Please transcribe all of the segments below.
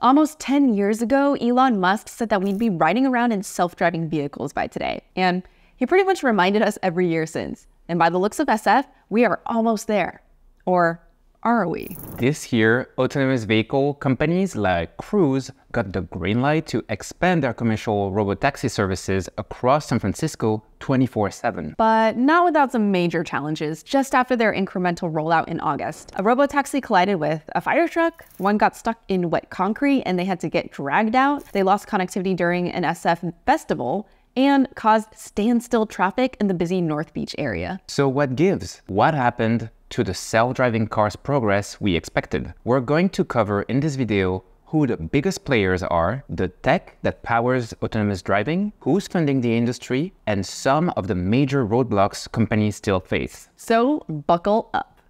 Almost 10 years ago, Elon Musk said that we'd be riding around in self driving vehicles by today. And he pretty much reminded us every year since. And by the looks of SF, we are almost there. Or are we? This year, autonomous vehicle companies like Cruise got the green light to expand their commercial robotaxi services across San Francisco 24 7. But not without some major challenges. Just after their incremental rollout in August, a robotaxi collided with a fire truck. One got stuck in wet concrete and they had to get dragged out. They lost connectivity during an SF festival and caused standstill traffic in the busy North Beach area. So, what gives? What happened to the self driving cars progress we expected? We're going to cover in this video who the biggest players are, the tech that powers autonomous driving, who's funding the industry, and some of the major roadblocks companies still face. So, buckle up.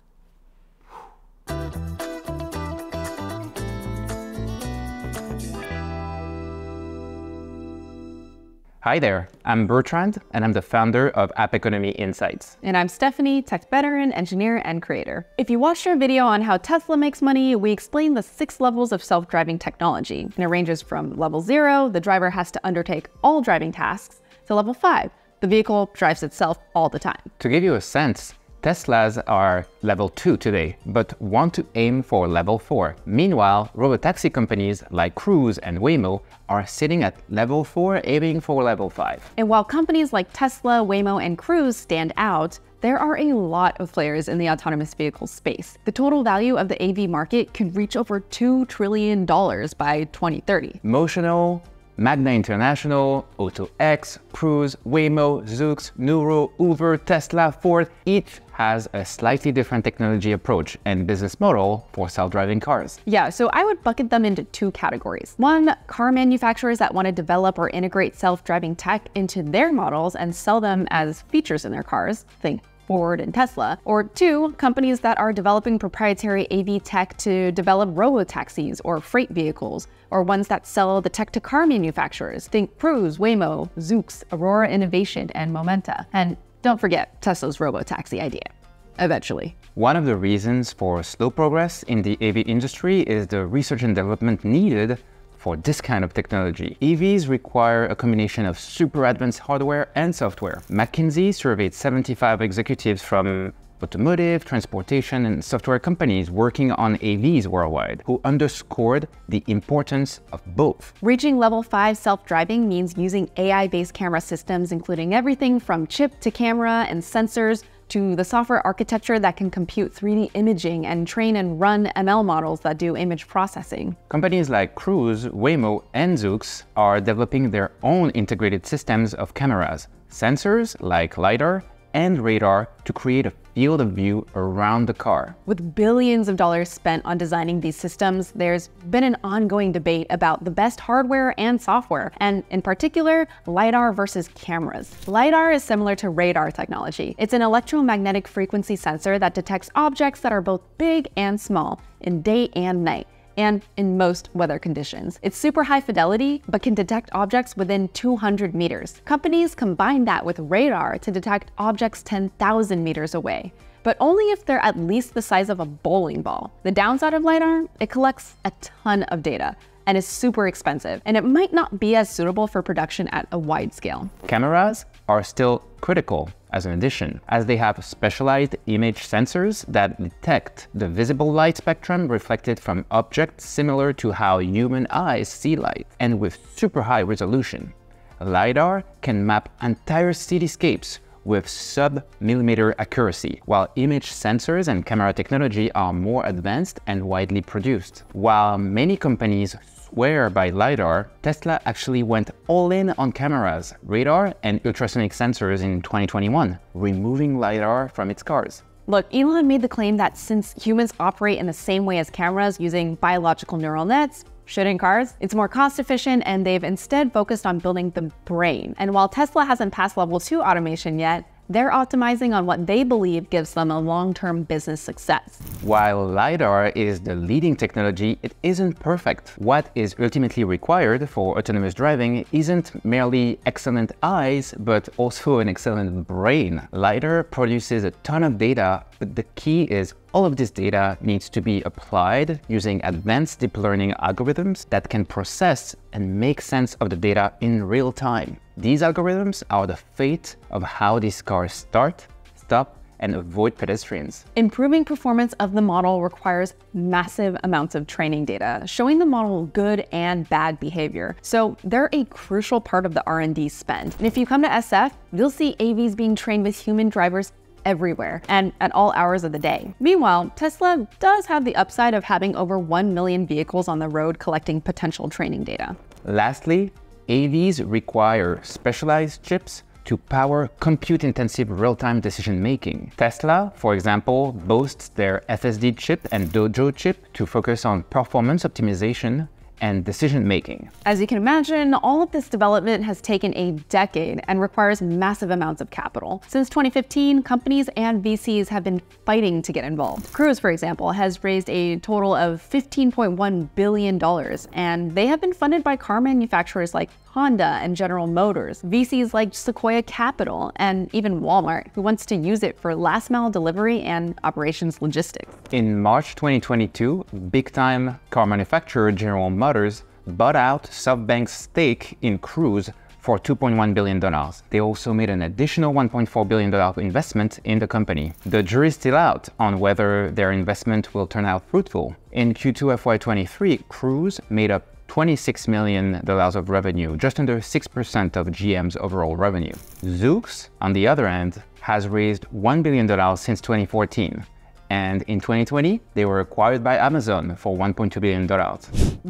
Hi there, I'm Bertrand, and I'm the founder of App Economy Insights. And I'm Stephanie, tech veteran, engineer, and creator. If you watched our video on how Tesla makes money, we explain the six levels of self-driving technology. And it ranges from level zero, the driver has to undertake all driving tasks, to level five, the vehicle drives itself all the time. To give you a sense, Teslas are level 2 today, but want to aim for level 4. Meanwhile, robotaxi companies like Cruise and Waymo are sitting at level 4 aiming for level 5. And while companies like Tesla, Waymo, and Cruise stand out, there are a lot of players in the autonomous vehicle space. The total value of the AV market could reach over $2 trillion by 2030. Motional, Magna International, AutoX, Cruise, Waymo, Zoox, Nuro, Uber, Tesla, Ford, each has a slightly different technology approach and business model for self-driving cars. Yeah, so I would bucket them into two categories. One, car manufacturers that want to develop or integrate self-driving tech into their models and sell them as features in their cars. Think Ford and Tesla, or two, companies that are developing proprietary AV tech to develop robo-taxis or freight vehicles, or ones that sell the tech to car manufacturers. Think Cruise, Waymo, Zoox, Aurora Innovation, and Momenta. And don't forget Tesla's robo-taxi idea. Eventually. One of the reasons for slow progress in the AV industry is the research and development needed for this kind of technology. EVs require a combination of super advanced hardware and software. McKinsey surveyed 75 executives from automotive, transportation, and software companies working on AVs worldwide, who underscored the importance of both. Reaching level 5 self-driving means using AI-based camera systems including everything from chip to camera and sensors to the software architecture that can compute 3D imaging and train and run ML models that do image processing. Companies like Cruise, Waymo, and Zoox are developing their own integrated systems of cameras, sensors like LiDAR, and radar to create a field of view around the car. With billions of dollars spent on designing these systems, there's been an ongoing debate about the best hardware and software, and in particular, LiDAR versus cameras. LiDAR is similar to radar technology. It's an electromagnetic frequency sensor that detects objects that are both big and small in day and night and in most weather conditions. It's super high fidelity, but can detect objects within 200 meters. Companies combine that with radar to detect objects 10,000 meters away but only if they're at least the size of a bowling ball. The downside of LiDAR, it collects a ton of data, and is super expensive, and it might not be as suitable for production at a wide scale. Cameras are still critical as an addition, as they have specialized image sensors that detect the visible light spectrum reflected from objects similar to how human eyes see light, and with super high resolution. LiDAR can map entire cityscapes with sub-millimeter accuracy, while image sensors and camera technology are more advanced and widely produced. While many companies swear by LiDAR, Tesla actually went all in on cameras, radar, and ultrasonic sensors in 2021, removing LiDAR from its cars. Look, Elon made the claim that since humans operate in the same way as cameras using biological neural nets, shouldn't cars? It's more cost efficient and they've instead focused on building the brain. And while Tesla hasn't passed level 2 automation yet, they're optimizing on what they believe gives them a long-term business success. While LiDAR is the leading technology, it isn't perfect. What is ultimately required for autonomous driving isn't merely excellent eyes, but also an excellent brain. LiDAR produces a ton of data, but the key is all of this data needs to be applied using advanced deep learning algorithms that can process and make sense of the data in real time. These algorithms are the fate of how these cars start, stop, and avoid pedestrians. Improving performance of the model requires massive amounts of training data, showing the model good and bad behavior. So they're a crucial part of the R&D spend. And if you come to SF, you'll see AVs being trained with human drivers everywhere and at all hours of the day. Meanwhile, Tesla does have the upside of having over 1 million vehicles on the road collecting potential training data. Lastly, AVs require specialized chips to power compute-intensive real-time decision-making. Tesla, for example, boasts their FSD chip and Dojo chip to focus on performance optimization and decision making. As you can imagine, all of this development has taken a decade and requires massive amounts of capital. Since 2015, companies and VCs have been fighting to get involved. Cruise, for example, has raised a total of $15.1 billion, and they have been funded by car manufacturers like Honda and General Motors, VCs like Sequoia Capital, and even Walmart, who wants to use it for last mile delivery and operations logistics. In March 2022, big time car manufacturer General Motors bought out SoftBank's stake in Cruise for $2.1 billion. They also made an additional $1.4 billion investment in the company. The jury's still out on whether their investment will turn out fruitful. In Q2 FY23, Cruise made up $26 million of revenue, just under 6% of GM's overall revenue. Zoox, on the other hand, has raised $1 billion since 2014. And in 2020, they were acquired by Amazon for $1.2 billion.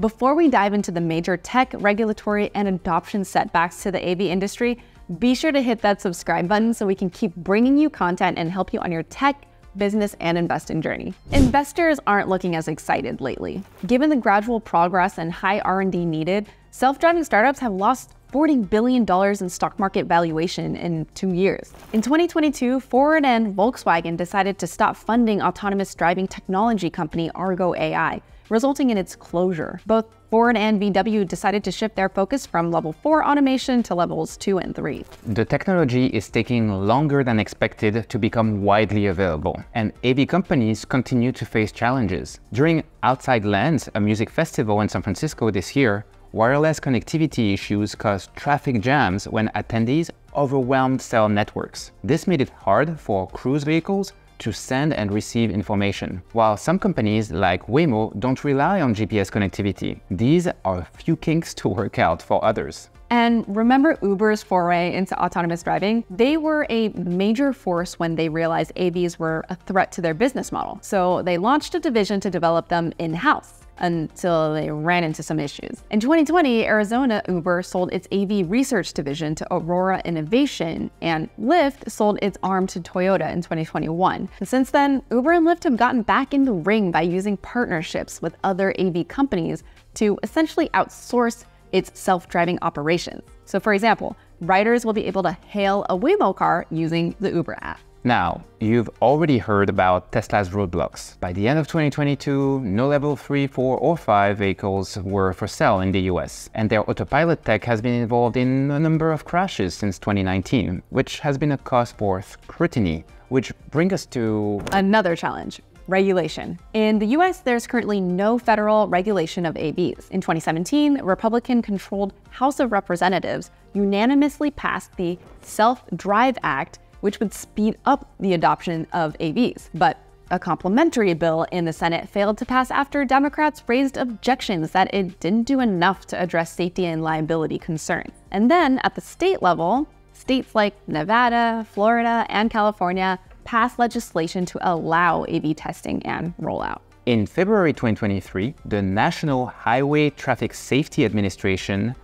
Before we dive into the major tech, regulatory, and adoption setbacks to the AV industry, be sure to hit that subscribe button so we can keep bringing you content and help you on your tech, business, and investing journey. Investors aren't looking as excited lately. Given the gradual progress and high R&D needed, self-driving startups have lost $40 billion in stock market valuation in two years. In 2022, Ford and Volkswagen decided to stop funding autonomous driving technology company Argo AI, resulting in its closure. Both Ford and VW decided to shift their focus from level 4 automation to levels 2 and 3. The technology is taking longer than expected to become widely available, and AV companies continue to face challenges. During Outside Lands, a music festival in San Francisco this year, wireless connectivity issues caused traffic jams when attendees overwhelmed cell networks. This made it hard for cruise vehicles to send and receive information, while some companies like Waymo don't rely on GPS connectivity. These are a few kinks to work out for others. And remember Uber's foray into autonomous driving? They were a major force when they realized AVs were a threat to their business model. So they launched a division to develop them in-house until they ran into some issues. In 2020, Arizona Uber sold its AV research division to Aurora Innovation, and Lyft sold its arm to Toyota in 2021. And since then, Uber and Lyft have gotten back in the ring by using partnerships with other AV companies to essentially outsource its self-driving operations. So for example, riders will be able to hail a Waymo car using the Uber app. Now, you've already heard about Tesla's roadblocks. By the end of 2022, no level 3, 4, or 5 vehicles were for sale in the US, and their autopilot tech has been involved in a number of crashes since 2019, which has been a cause for scrutiny, which brings us to another challenge. Regulation. In the US, there's currently no federal regulation of AVs. In 2017, Republican controlled House of Representatives unanimously passed the Self Drive Act which would speed up the adoption of AVs. But a complementary bill in the Senate failed to pass after Democrats raised objections that it didn't do enough to address safety and liability concerns. And then at the state level, states like Nevada, Florida, and California passed legislation to allow AV testing and rollout. In February 2023, the National Highway Traffic Safety Administration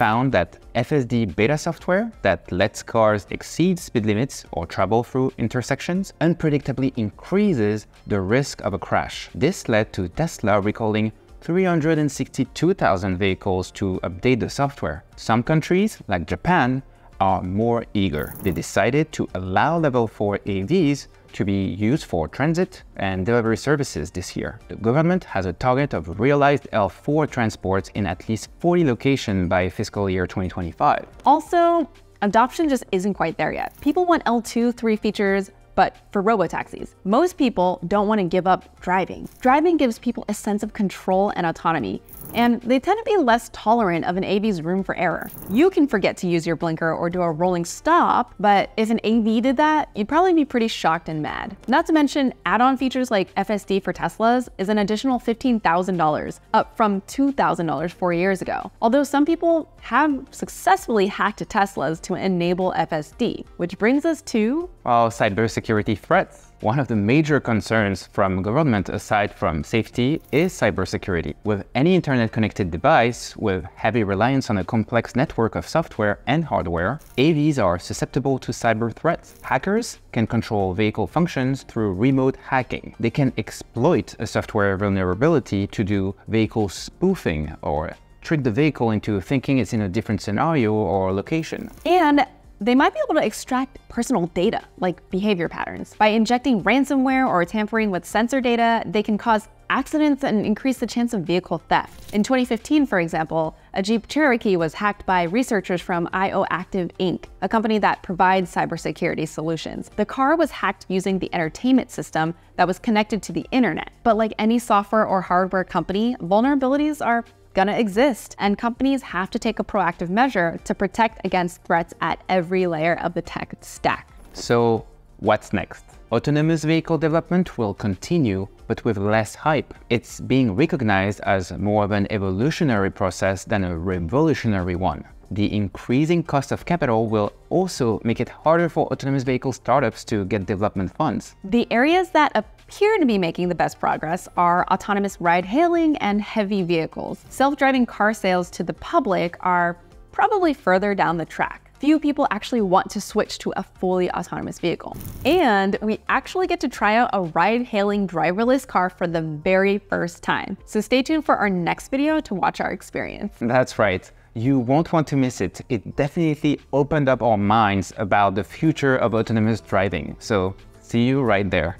found that FSD beta software that lets cars exceed speed limits or travel through intersections unpredictably increases the risk of a crash. This led to Tesla recalling 362,000 vehicles to update the software. Some countries, like Japan, are more eager. They decided to allow level 4 AVs to be used for transit and delivery services this year. The government has a target of realized L4 transports in at least 40 locations by fiscal year 2025. Also, adoption just isn't quite there yet. People want L2 3 features but for robo-taxis. most people don't want to give up driving. Driving gives people a sense of control and autonomy, and they tend to be less tolerant of an AV's room for error. You can forget to use your blinker or do a rolling stop, but if an AV did that, you'd probably be pretty shocked and mad. Not to mention, add-on features like FSD for Teslas is an additional $15,000, up from $2,000 four years ago. Although some people have successfully hacked Teslas to enable FSD, which brings us to... Well, cybersecurity threats. One of the major concerns from government aside from safety is cybersecurity. With any internet-connected device with heavy reliance on a complex network of software and hardware, AVs are susceptible to cyber threats. Hackers can control vehicle functions through remote hacking. They can exploit a software vulnerability to do vehicle spoofing or trick the vehicle into thinking it's in a different scenario or location. And they might be able to extract personal data, like behavior patterns. By injecting ransomware or tampering with sensor data, they can cause accidents and increase the chance of vehicle theft. In 2015, for example, a Jeep Cherokee was hacked by researchers from IOActive Inc., a company that provides cybersecurity solutions. The car was hacked using the entertainment system that was connected to the internet. But like any software or hardware company, vulnerabilities are gonna exist, and companies have to take a proactive measure to protect against threats at every layer of the tech stack. So, what's next? Autonomous vehicle development will continue, but with less hype. It's being recognized as more of an evolutionary process than a revolutionary one the increasing cost of capital will also make it harder for autonomous vehicle startups to get development funds. The areas that appear to be making the best progress are autonomous ride hailing and heavy vehicles. Self driving car sales to the public are probably further down the track few people actually want to switch to a fully autonomous vehicle. And we actually get to try out a ride-hailing driverless car for the very first time. So stay tuned for our next video to watch our experience. That's right. You won't want to miss it. It definitely opened up our minds about the future of autonomous driving. So see you right there.